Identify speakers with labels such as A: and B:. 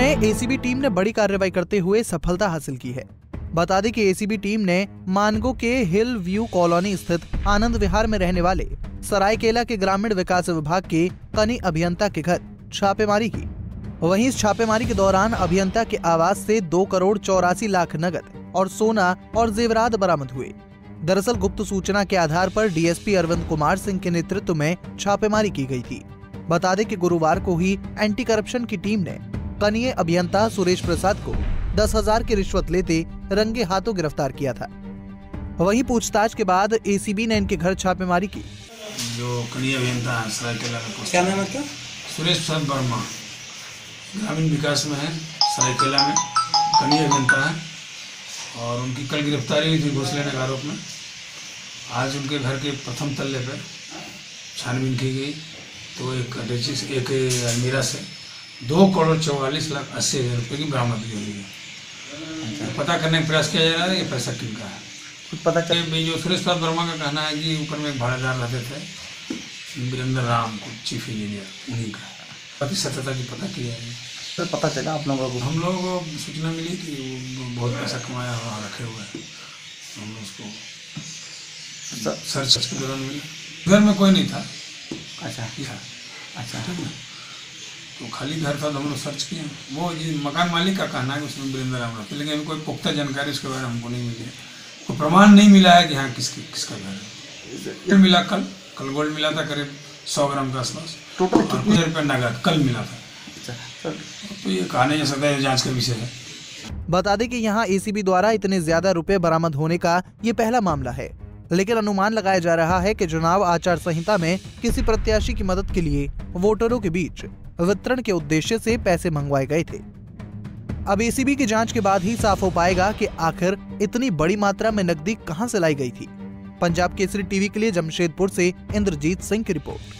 A: में ACB team ने बड़ी कार्रवाई करते हुए सफलता हासिल की है। बता दें कि एसीबी टीम ने मानगो के हिल व्यू कॉलोनी स्थित आनंद विहार में रहने वाले सरायकेला के ग्रामीण विकास विभाग के कनी अभियंता के घर छापेमारी की। वहीं इस छापेमारी के दौरान अभियंता के आवास से दो करोड़ चौरासी लाख नगद और सोना और जेवरात बरामद हुए। दरअसल गुप्त सूचना के आधार पर डीएसपी अरविंद कुमार सिंह के नेतृत्व में छापेमारी की गई थी। बता दें कि गुरुवार को ही एंटी करप्शन की टीम ने कनीय अभियंता सुरेश प्रसाद को दस हज़ार की रिश्वत लेते रंगे हाथों गिरफ़्तार किया था। वहीं पूछताछ के बाद एसीबी ने इनके घर छापेमारी की।
B: जो कनीय अभियंता है
C: क्या नाम है क्या
B: सुरेश प्रसाद वर्मा। ग्रामीण विकास में है सरायकेला में कनीय अभियंता है। और उनकी कल गिरफ्तारी हुई थी घूस लेने के आरोप में। आज उनके घर के प्रथम तल्ले पर छानबीन की गई। तो एक एक अलमीरा से दो करोड़ चौवालीस लाख अस्सी हज़ार रुपये की बरामदगी हुई है। तो पता करने का प्रयास किया जा रहा है ये पैसा किनका है?
C: कुछ पता चले
B: ये जो सुरेश प्रसाद वर्मा का कहना है कि ऊपर में एक भाड़ेदार रहते थे वीरेंद्र राम को चीफ इंजीनियर उन्हीं का। काफ़ी सत्यता की पता किया है।
C: सर पता चला आप लोगों को?
B: हम लोगों को सूचना मिली कि वो बहुत पैसा कमाया वहाँ रखे हुए हैं। तो हम उसको
C: सर
B: सर्च के दौरान मिले। घर में कोई नहीं था।
C: अच्छा। अच्छा।
B: ठीक है। तो खाली घर था तो हम लोग सर्च किए। वो जी मकान मालिक का कहना है कि उसमें वीरेंद्र राम रहते लेकिन अभी कोई पुख्ता जानकारी उसके बारे में हमको नहीं मिली है। कोई प्रमाण नहीं मिला है कि हाँ किसकी किसका घर है। गोल्ड मिला कल। कल गोल्ड मिला था करीब सौ ग्राम के आसपास।
C: टोटल
B: और कुछ रुपये नगद कल मिला था।
C: अच्छा
B: तो ये कहा नहीं जा सकता ये जाँच का विषय है।
A: बता दें कि यहाँ एसीबी द्वारा इतने ज़्यादा रुपए बरामद होने का ये पहला मामला है। लेकिन अनुमान लगाया जा रहा है कि चुनाव आचार संहिता में किसी प्रत्याशी की मदद के लिए वोटरों के बीच वितरण के उद्देश्य से पैसे मंगवाए गए थे। अब एसीबी की जाँच के बाद ही साफ़ हो पाएगा कि आखिर इतनी बड़ी मात्रा में नकदी कहाँ से लाई गई थी। पंजाब केसरी टीवी के लिए जमशेदपुर से इंद्रजीत सिंह की रिपोर्ट।